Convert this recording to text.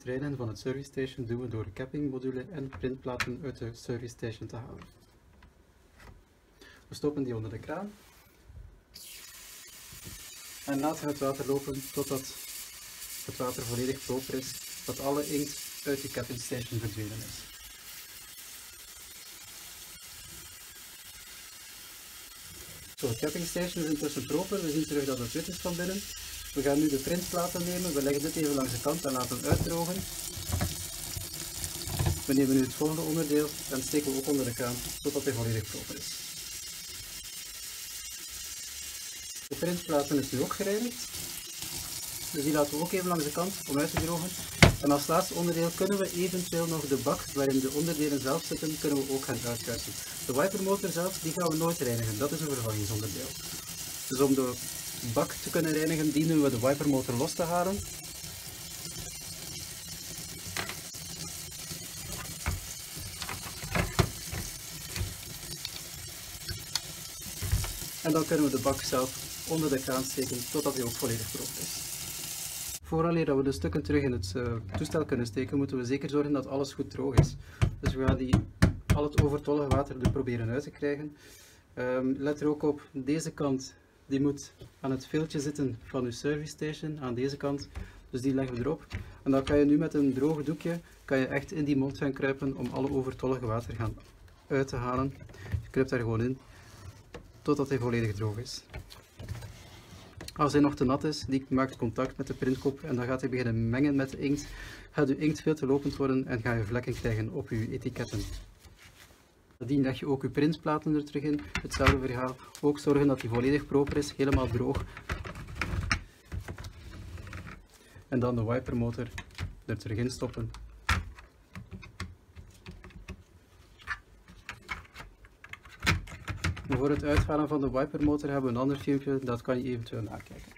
trainen van het service station doen we door de capping module en printplaten uit de service station te halen. We stoppen die onder de kraan en laten het water lopen totdat het water volledig proper is, dat alle inkt uit de capping station verdwenen is. Zo, de capping station is intussen proper, we zien terug dat het wit is van binnen. We gaan nu de printplaten nemen, we leggen dit even langs de kant en laten uitdrogen. We nemen nu het volgende onderdeel en steken we ook onder de kraan totdat hij volledig proper is. De printplaten is nu ook gereinigd. Dus die laten we ook even langs de kant om uit te drogen. En als laatste onderdeel kunnen we eventueel nog de bak waarin de onderdelen zelf zitten, kunnen we ook gaan uitkuisen. De wipermotor zelf, die gaan we nooit reinigen, dat is een vervangingsonderdeel. Dus om de bak te kunnen reinigen, dienen we de wipermotor los te halen. En dan kunnen we de bak zelf onder de kraan steken totdat hij ook volledig proper is. Vooraleer we de stukken terug in het uh, toestel kunnen steken, moeten we zeker zorgen dat alles goed droog is. Dus we gaan die, al het overtollige water er proberen uit te krijgen. Um, let er ook op, deze kant die moet aan het veeltje zitten van uw service station, aan deze kant. Dus die leggen we erop. En dan kan je nu met een droog doekje kan je echt in die mond gaan kruipen om alle overtollige water gaan uit te halen. Je kruipt daar gewoon in, totdat hij volledig droog is. Als hij nog te nat is, die maakt contact met de printkop en dan gaat hij beginnen mengen met de inkt. Gaat uw inkt veel te lopend worden en ga je vlekken krijgen op uw etiketten. Nadien leg je ook je printplaten er terug in, hetzelfde verhaal. Ook zorgen dat die volledig proper is, helemaal droog. En dan de wipermotor er terug in stoppen. Voor het uithalen van de wipermotor hebben we een ander filmpje, dat kan je eventueel nakijken.